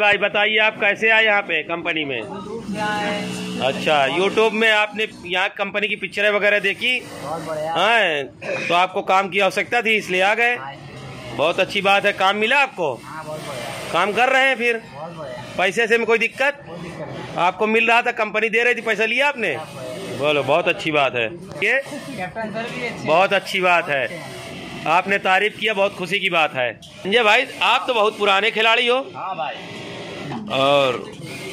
भाई बताइए आप कैसे आए यहाँ पे कंपनी में? अच्छा यूट्यूब में आपने यहाँ कंपनी की पिक्चरें वगैरह देखी? हाँ तो आपको काम की आवश्यकता थी इसलिए आ गए? बहुत अच्छी बात है काम मिला आपको? हाँ काम कर रहे हैं फिर? पैसे से में कोई दिक्कत? आपको मिल रहा था कंपनी दे रही थी पैसा लिया आपने? बोलो बहुत अच्छी बात है। ये बहुत अच्छी बात है। आपने तारीफ़ किया बहुत खुशी की बात है। संजय भाई आप तो बहुत पुराने खिलाड़ी हो। हाँ भाई। और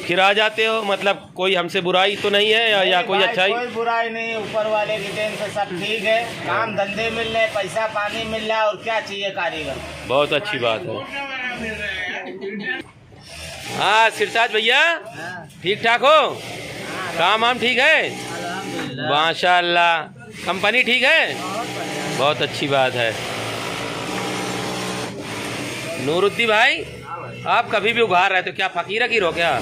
फिर आ जाते हो? मतलब कोई हमसे बुराई तो नहीं है या, या कोई अच्छाई? कोई बुराई नहीं ऊपर वाले की देन से सब ठीक है। काम धंधे मिल रहे पैसा पानी मिल रहा है और क्या चाहिए कारीगर? बहुत अच्छी बात है। हाँ सिरताज भैया ठीक ठाक हो? काम वाम ठीक है? माशाल्लाह। कंपनी ठीक है? बहुत अच्छी बात है। नूरुद्दी भाई आप कभी भी उघार रहे तो क्या फकीर की हो क्या?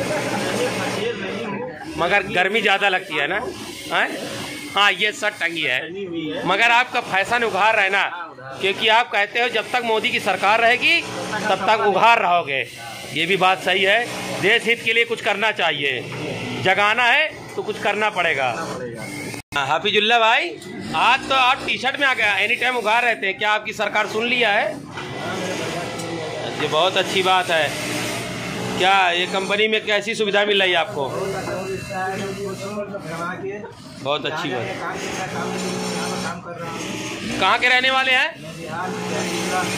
मगर गर्मी ज़्यादा लगती है ना? हैं? हाँ ये शर्ट टंगी है। मगर आपका फ़ैशन उघार रहे ना क्योंकि आप कहते हो जब तक मोदी की सरकार रहेगी तब तक उघार रहोगे। ये भी बात सही है। देश हित के लिए कुछ करना चाहिए। जगाना है तो कुछ करना पड़ेगा। हाँ, हाफिजुल्ला भाई आज तो आप टी शर्ट में आ गया एनी टाइम उघार रहते हैं क्या आपकी सरकार सुन लिया है? ये बहुत अच्छी बात है। क्या ये कंपनी में कैसी सुविधा मिल रही है आपको? बहुत अच्छी बात। कहाँ के रहने वाले हैं?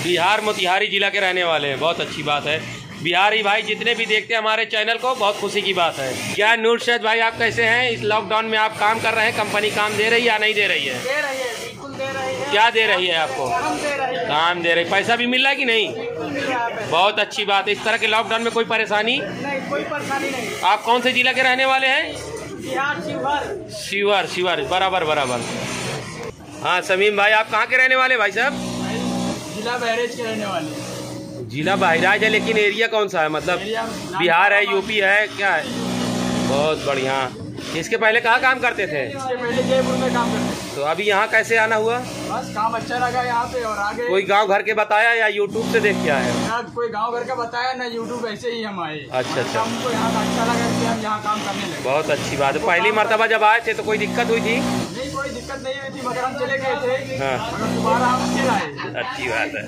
बिहार मोतिहारी जिला के रहने वाले हैं। बहुत अच्छी बात है। बिहारी भाई जितने भी देखते हैं हमारे चैनल को बहुत खुशी की बात है। क्या नूर शहद भाई आप कैसे हैं? इस लॉकडाउन में आप काम कर रहे हैं? कंपनी काम दे रही है या नहीं दे रही है? दे रही है बिल्कुल दे रही है। क्या दे रही है आपको? हम दे रही है। काम दे रही पैसा भी मिल रहा है कि नहीं? बहुत अच्छी बात है। इस तरह के लॉकडाउन में कोई परेशानी? नहीं कोई परेशानी नहीं। आप कौन से जिला के रहने वाले हैं? शिवर शिवर बराबर बराबर। हाँ समीम भाई आप कहाँ के रहने वाले भाई साहब? जिला बहरेज के रहने वाले। जिला बहराइच है लेकिन एरिया कौन सा है? मतलब बिहार है यूपी है क्या है? बहुत बढ़िया। इसके पहले कहाँ काम करते थे? इसके पहले जयपुर में काम करते तो अभी यहाँ कैसे आना हुआ? बस काम अच्छा लगा यहाँ पे और आगे कोई गाँव घर के बताया या यूट्यूब से देख के आए? ना कोई गाँव घर का बताया ना यूट्यूब ऐसे ही हम आए। अच्छा, अच्छा। हमको यहाँ का अच्छा लगा इसलिए हम यहाँ काम करने लगे। बहुत अच्छी बात है। पहली मरतबा जब आए थे तो कोई दिक्कत हुई थी? नहीं कोई दिक्कत नहीं हुई थी मगर हम चले गए थे। हाँ। दोबारा हम फिर आए। अच्छी बात है।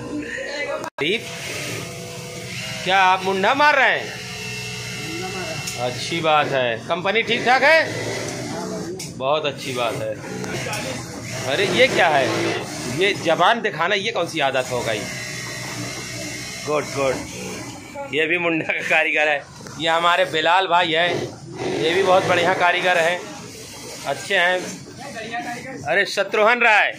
ठीक क्या आप मुंडा मार रहे हैं? अच्छी बात है। कंपनी ठीक ठाक है? बहुत अच्छी बात है। अरे ये क्या है? ये जबान दिखाना ये कौन सी आदत हो गई? गुड गुड ये भी मुंडा का कारीगर है। ये हमारे बिलाल भाई है। ये भी बहुत बढ़िया कारीगर हैं। अच्छे हैं। अरे शत्रुघ्न राय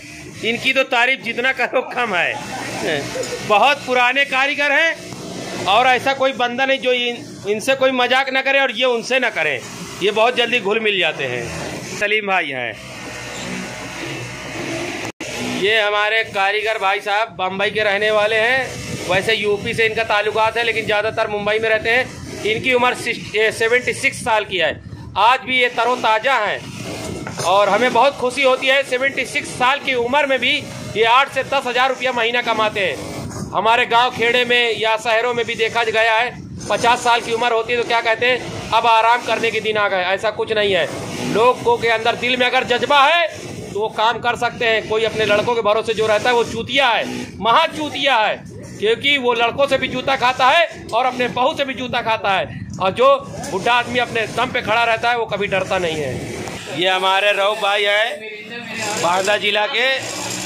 इनकी तो तारीफ़ जितना करो कम है। बहुत पुराने कारीगर हैं और ऐसा कोई बंदा नहीं जो इन, इनसे कोई मज़ाक ना करे और ये उनसे ना करें। ये बहुत जल्दी घुल मिल जाते हैं। सलीम भाई हैं। ये हमारे कारीगर भाई साहब बम्बई के रहने वाले हैं। वैसे यूपी से इनका ताल्लुकात है, लेकिन ज़्यादातर मुंबई में रहते हैं। इनकी उम्र सेवेंटी सिक्स साल की है। आज भी ये तरोताज़ा हैं और हमें बहुत खुशी होती है, सेवेंटी सिक्स साल की उम्र में भी ये आठ से दस हज़ार रुपया महीना कमाते हैं। हमारे गाँव खेड़े में या शहरों में भी देखा गया है, पचास साल की उम्र होती है तो क्या कहते हैं, अब आराम करने के दिन आ गए, ऐसा कुछ नहीं है। लोगों के अंदर दिल में अगर जज्बा है तो वो काम कर सकते हैं। कोई अपने लड़कों के भरोसे जो रहता है, वो चूतिया है महा चूतिया है, क्योंकि वो लड़कों से भी जूता खाता है और अपने बहू से भी जूता खाता है। और जो बुढ़ा आदमी अपने दम पे खड़ा रहता है, वो कभी डरता नहीं है। ये हमारे रऊफ भाई है, बांदा जिला के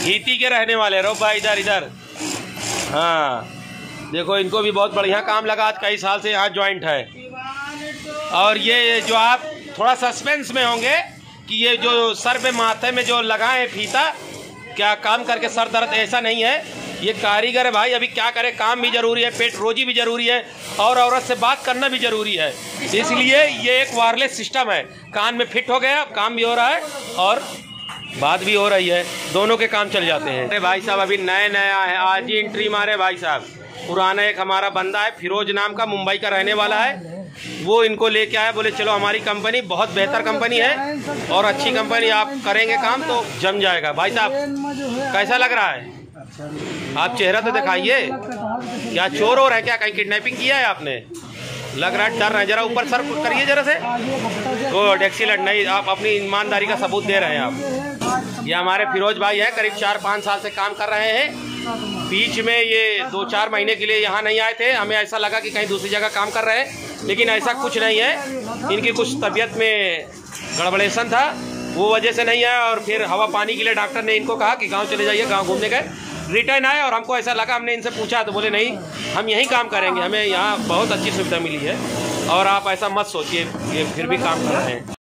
घीती के रहने वाले। रऊफ भाई, इधर इधर। हाँ देखो, इनको भी बहुत बढ़िया काम लगा। आज कई साल से यहाँ ज्वाइंट है। और ये जो आप थोड़ा सस्पेंस में होंगे कि ये जो सर पे माथे में जो लगाए फीता, क्या काम करके सर दर्द ऐसा नहीं है? ये कारीगर है भाई, अभी क्या करे? काम भी ज़रूरी है, पेट रोजी भी ज़रूरी है, और औरत से बात करना भी ज़रूरी है। इसलिए ये एक वायरलेस सिस्टम है। कान में फिट हो गया, काम भी हो रहा है, और बात भी हो रही है। दोनों के काम चल जाते हैं। अरे भाई साहब, अभी नए नया है। आज ही एंट्री मारे भाई साहब। पुराना एक हमारा बंदा है, फिरोज नाम का मुंबई का रहने वाला है। वो इनको लेके आया बोले, चलो, हमारी कंपनी बहुत बेहतर कंपनी है और अच्छी कंपनी आप करेंगे काम तो जम जाएगा। भाई साहब, कैसा लग रहा है? आप चेहरा तो दिखाइए। क्या चोर रहा है क्या? कहीं किडनैपिंग किया है आपने? लग रहा है डर रहे जरा ऊपर सर करिए जरा से। गुड एक्सीलेंट नहीं, आप अपनी ईमानदारी का सबूत दे रहे हैं आप। ये हमारे फिरोज भाई हैं, करीब चार पाँच साल से काम कर रहे हैं। बीच में ये दो चार महीने के लिए यहाँ नहीं आए थे। हमें ऐसा लगा कि कहीं दूसरी जगह काम कर रहे हैं, लेकिन ऐसा कुछ नहीं है। इनकी कुछ तबीयत में गड़बड़ेशन था, वो वजह से नहीं आया और फिर हवा पानी के लिए डॉक्टर ने इनको कहा कि गाँव चले जाइए, गाँव घूमने गए। रिटर्न आए और हमको ऐसा लगा, हमने इनसे पूछा तो बोले, नहीं, हम यहीं काम करेंगे, हमें यहाँ बहुत अच्छी सुविधा मिली है और आप ऐसा मत सोचिए, ये फिर भी काम कर रहे हैं।